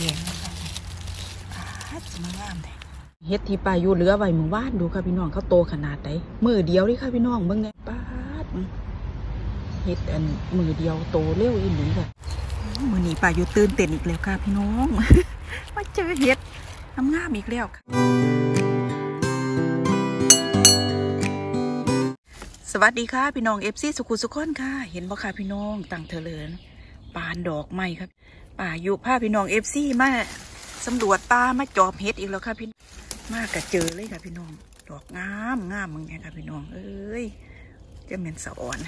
กงนะคะอาดจะมางามเลยเฮ็ดที่ปลาอยู่เหลือไว้มือว่านดูค่ะพี่น้องเขาโตขนาดไหนมือเดียวดิค่ะพี่น้องเบิ่งไงป้าดมึงเฮ็ดอันมือเดียวโตเร็วอีหลีค่ะมือนี้ปลาอยู่ตื่นเต้นอีกแล้วค่ะพี่น้องมาเจอเฮ็ดงามๆอีกแล้วค่ะสวัสดีค่ะพี่น้องเอฟซีสุขุมสุขคนค่ะ เห็นบ่ค่ะพี่น้องต่างเถลินปานดอกไม้ครับ ป่าอยู่ผ้าพี่น้องเอฟซีมาสำรวจป่ามาจอบเห็ดอีกแล้วค่ะพี่มากกะเจอเลยค่ะพี่น้อง ดอกงามงามมึงไงค่ะพี่น้องเอ้ยจะเหม็นสะอ่อน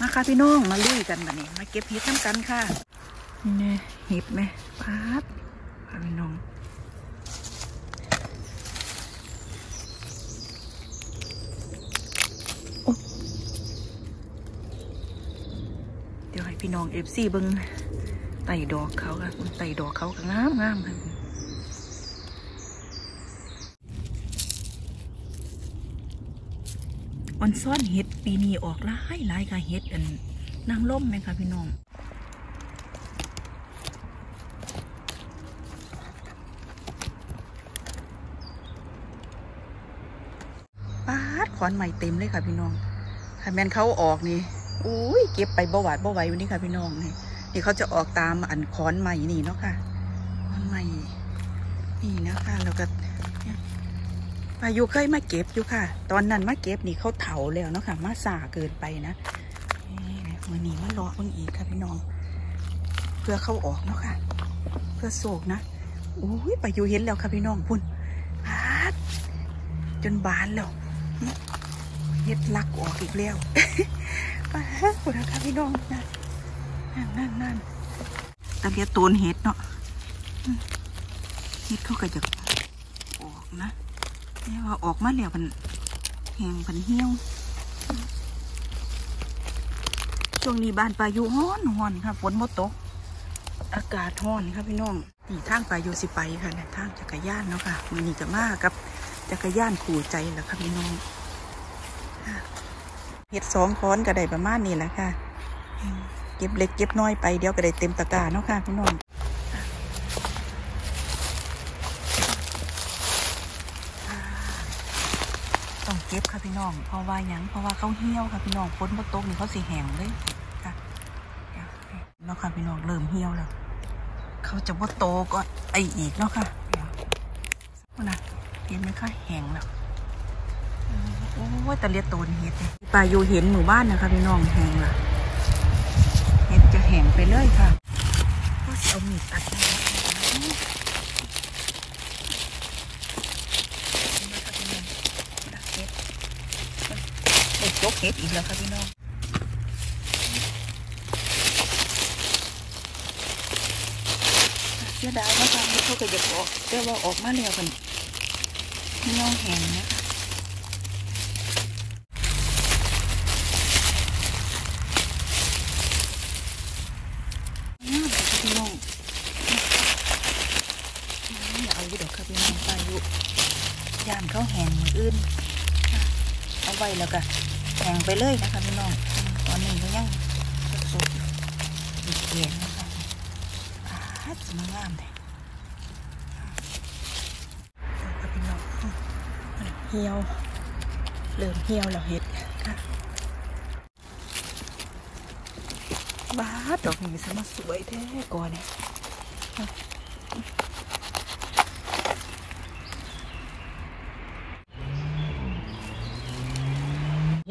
มาค่ะพี่น้องมาลุยกันบัดนี้มาเก็บเห็ดน้ำกันค่ะนี่เห็ดไหมป๊าค่ะพี่น้องเดี๋ยวให้พี่น้องเอฟซีเบิ้ง ไต่ดอกเขาค่ะไต่ดอกเขาก็งามงามค่ะออนซ่อนเห็ดปีนี้ออกหลายหลายค่ะเห็ดอันนางล่มไหมคะพี่น้องปาดขอนใหม่เต็มเลยค่ะพี่น้องถ้าแมนเขาออกนี่อุ้ยเก็บไปบ่หวาดบ่ไหววันนี้ค่ะพี่น้องนี่ นี่เขาจะออกตามอันคอนใหม่นี่เนาะค่ะคอนใหม่นี่นะคะแล้วก็พายุเคยมาเก็บอยู่ค่ะ ตอนนั้นมาเก็บนี่เขาเถาแล้วเนาะค่ะ มาสาเกินไปนะนี่มือนี้มารอเพิ่งอีกค่ะพี่น้อง เพื่อเขาออกเนาะค่ะ เพื่อโศกนะอุ้ยพายุเห็นแล้วค่ะพี่น้องพุ่นพาดจนบานแล้วเฮ็ดลักออกอีกแล้วไปแล้วคุณนะคะพี่น้องนั่น นั่นนั่นนั่นตะเลียตูนเห็ดเนาะเห็ดเขาก็จะออกนะนี่ว่าออกมาแล้วมันแห้งมันเหี่ยวช่วงนี้บ้านปลาอยู่ฮ้อนฮ้อนค่ะฝนมดตก อากาศฮ้อนค่ะพี่น้องนี่ทางปลาอยู่สิไปค่ะเนี่ยทางจักรยานเนาะค่ะมือนี้ก็มากับจักรยานขู่ใจแล้วค่ะพี่น้องเห็ดสองค้อนก็ได้ประมาณนี้แหละค่ะ ก็บเล็กเก็บน้อยไปเดี๋ยวก็ได้เต็มตะกร้าเนาะค่ะพี่น้องต้องเก็บค่ะพี่น้อง เพราะว่ายังเพราะว่าเขาเหี่ยวค่ะพี่น้องฝนบ่ตกนี่เขาสีแหงเลยค่ะเดี๋ยวเนาะค่ะพี่น้องเริ่มเหี่ยวแล้วเขาจะบ่โตก็ไออีกเนาะค่ะเดี๋ยวนะเห็นไหมคะแหงแล้วโอ้ยตะเลียโตนเห็ดเลยปลาอยู่เห็นหมู่บ้านนะคะพี่น้องแหงละ แห้งไปเลยค่ะก็เอามีดตัดนะคะเห็ดจกเห็ดอีกแล้วค่ะพี่น้องเสียดายนะคะเขาก็จะออกแต่ว่าออกมาแล้วกันเงี้ยวแห้งนะคะ งามค่ะพี่น้องอย่าเอาอยู่ดอกค่ะพี่น้องไปอยู่ย่านเขาแห้งมืออื่นค่ะเอา ไว้แล้วก็แหงไปเลยนะคะพี่น้อง ตอนนี้ก็ยังสดๆอยู่อีเกียนะคะอาจะมงามเลยพี่น้องเหี่ยวเริ่มเหี่ยวแล้วเห็ดค่ะบ้าดดอกนี้สมาสวยแท้ก่อนเนี่ย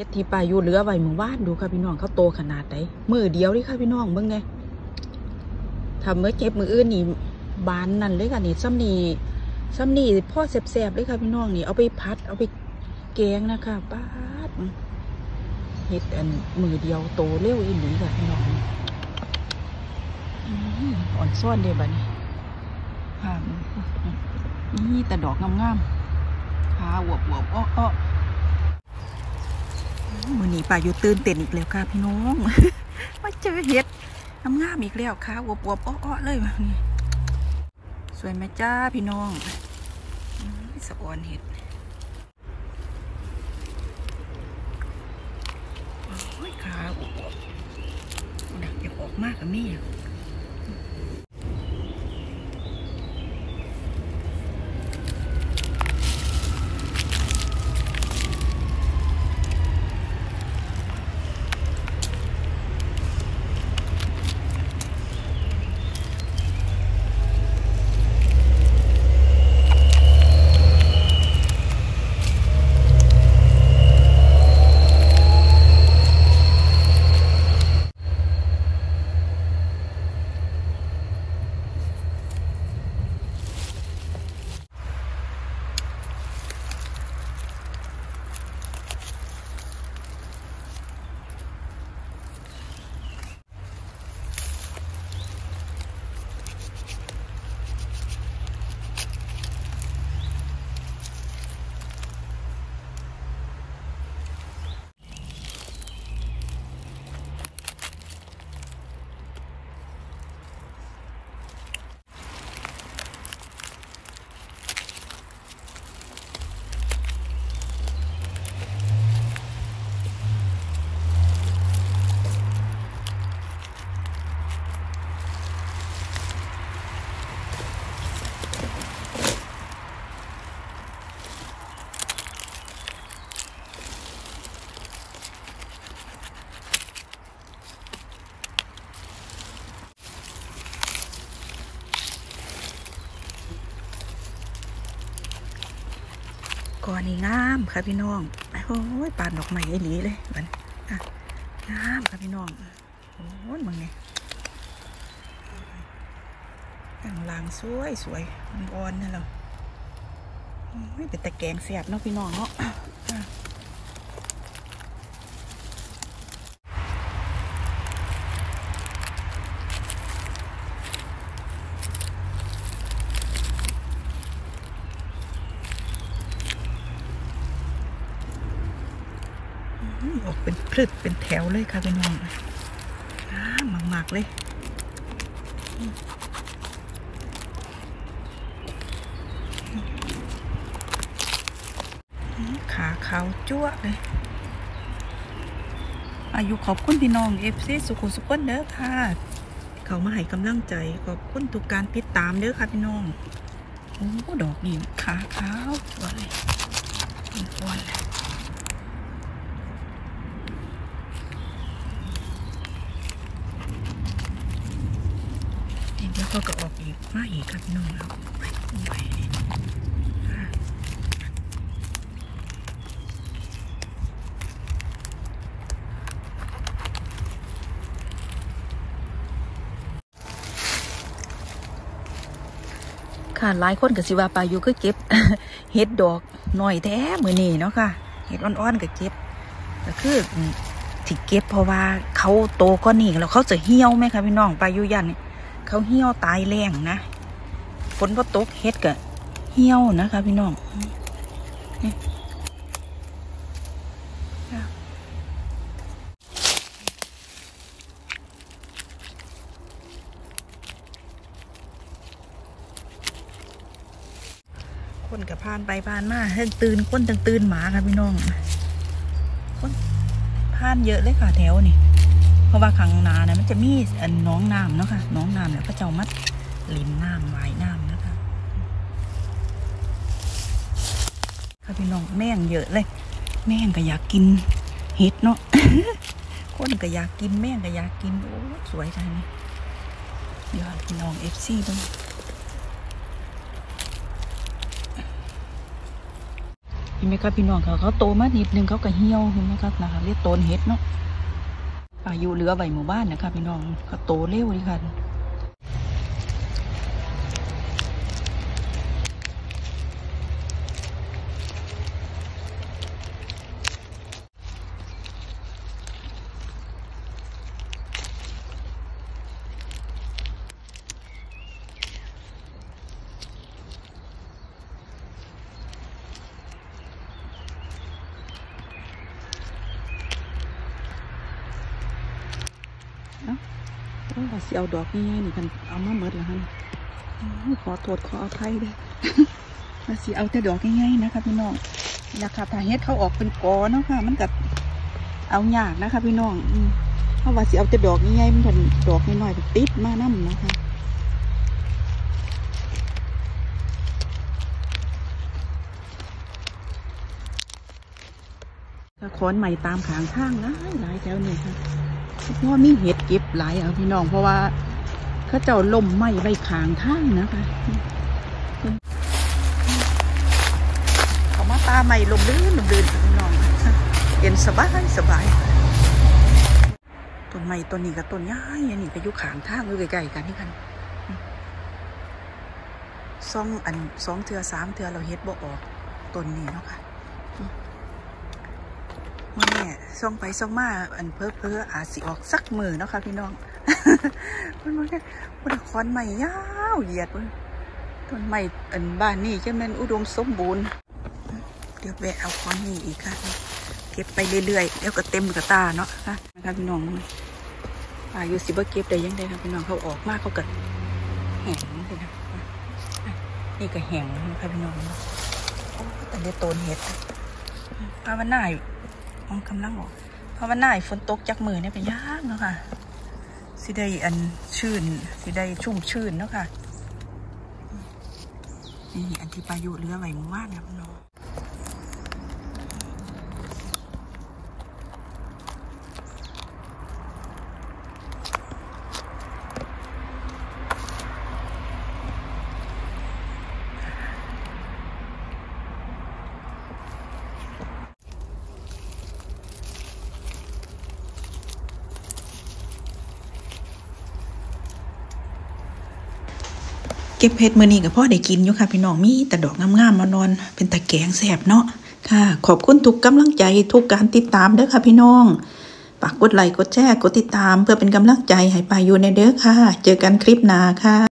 ฮ็ดที่ป่าอยู่เหลือไว้หมู่บ้านดูค่ะพี่น้องเขาโตขนาดไหนมือเดียวเลยค่ะพี่น้องเบิ่งไงทำเมื่อเก็บมืออื่นนี่บานนั่นเลยค่ะนี่ซ้ำนี่ซ้ำนี่พ่อแสบๆเลยค่ะพี่น้องนี่เอาไปพัด เอาไปแกงนะคะป้าดเฮ็ดอันมือเดียวโตเร็วอีหลีค่ะพี่น้องอ่อนซ่อนเดียบันี้ค่ะนี่แต่ดอกงามๆขาอวบอวบอ้ออ้อ มือนี้ป่าอยู่ตื่นเต้นอีกแล้วค่ะพี่น้องมาเจอเห็ดน้ำงามอีกแล้วค่ะอวบอวบอ้ออ้อเลยแบบนี้สวยไหมจ้าพี่น้องสะออนเห็ดโอ้ยขาอวบอวบอยากออกมากกับมี่ นี่งามค่ะพี่น้องโอ้ยปานดอกไม้ไอ้หลีเลยมันอะงามค่ะพี่น้องโอ้ยมึงเนี่ยข้างล่างสวยสวยอ่อนนี่เหรอโอ้ยเป็นตะแกรงเสียบเนาะพี่น้องเนาะ ออกเป็นพลึดเป็นแถวเลยค่ะพี่น้องงามมากๆเลยขาขาวจั่วเลย อายุขอบคุณพี่น้องเอฟซีสุขุสุขนเด้อค่ะ เขามาให้กำลังใจขอบคุณทุกการติดตามเด้อค่ะพี่น้อง โอ้ดอกนี่ขาขาวจั่วเลยอ้วนๆเลย เดี๋ยวก็ออกอีกมาอีกค่ะพี่น้องเอาไปไปอะค่ะหลายคนก็สิว่าปลาอยู่ก็เก็บเห็ดดอกหน่อยแท้มือนี่เนาะค่ะเห็ดอ่อนๆก็เก็บก็คือที่เก็บเพราะว่าเขาโตก็นี่แล้วเขาจะเหี่ยวไหมคะพี่น้องปลาอยู่ยันนี่ เขาเหี่ยวตายแรงนะฝนพอตกเห็ดก็เหี่ยวนะคะพี่น้องคนกับพานไปพานมาเฮ้ตื่นคนตั้งตื่นหมาค่ะพี่น้องคนพานเยอะเลยค่ะแถวนี่ เพราะว่าขังนานี่ยมันจะมีอันน้องน้ำเนาะค่ะน้องน้ำเนี่ยพระเจ้ามัดลินน้ำวายน้ำนะคะค่ะพี่น้องแม่งเยอะเลย แม่งก็อยากกินเห็ดเนาะคนก็อยากกินแม่งก็อยากกินโอ้สวยจังเดี๋ยวพี่น้องเอฟซีบ้างเห็นไหมครับพี่น้องเขาเขาโตมานิดนึงเขาก็เหี่ยวเห็นไหมครับนะคะเรียกต้นเห็ดเนาะ อายุเหลือใบหมู่บ้านนะคะพี่น้องก็โตเร็วเลยค่ะ โอ้ยว่าสิเอาดอกง่ายๆนี่กันเอามาเมดแล้วฮะขอโทษขออภัยด้อว่าสิเอาแต่ดอกง่ายๆนะคะพี่น้องนะคะถ้าเฮ็ดเขาออกเป็นกอเนาะค่ะ มันกับเอายากนะคะพี่น้องอืเพราะว่าสิเอาแต่ดอกง่ายๆมันกันดอกน้อยๆติดมานํนะคะขอนใหม่ตามขางทางหลายหลายแถวนี่ค่ะ ว่ามีเห็ดเก็บหลายอะพี่น้องเพราะว่าเขาเจ้าล่มไม้ไว้ขางทางนะคะเขามาตาใหม่ลมลื่นลมลื่นพี่น้องเย็นสบายสบายต้นใหม่ต้นนี้กับต้นย้ายอันนี้ก็อยู่ขางทางอยู่ใกล้ๆกันนี่กันสองอันสองเทือสามเทือเราเฮ็ดบ่ออกต้นนี้เนาะค่ะ มื่อนี่ส่องไปส่องมาอันเพ้อเพ้ออาสิออกสักมือเนาะค่ะพี่น้องมันมันมันคอนใหม่ยาวเหยียดต้นใหม่อันบ้านนี่จะเป็นอุดมสมบูรณ์เดี๋ยวแวะเอาคอนนี่อีกค่ะเก็บไปเรื่อยๆเดี๋ยวก็เต็มกระตาเนาะค่ะนะคะพี่น้องอายุสิบเก็บได้ยังไงครับพี่น้องเขาออกมากเขาเก็แห้งเลยนะนี่ก็แห้งนะคะพี่น้องแต่เดี๋ยวโตนเห็ดภาวนาอยู่ มองกำลังออก เพราะว่าหน้าฝนตกจากมือเนี่ยเป็นยากเนาะค่ะสิได้อันชื่นสิได้ชุ่มชื่นเนาะค่ะนี่อันที่ปลายุเรือไหวหมู่บ้านนะพี่น้อง เก็บเห็ดมือนี้กับพ่อได้กินอยู่ค่ะ พี่น้องมีแต่ดอกงามๆมานอน เป็นตะแกงแสบเนาะค่ะ ขอบคุณทุกกำลังใจทุกการติดตามเด้อค่ะพี่น้องฝากกดไลค์กดแชร์กดติดตาม เพื่อเป็นกำลังใจให้ปาอยู่ในเด้อค่ะ เจอกันคลิปหน้าค่ะ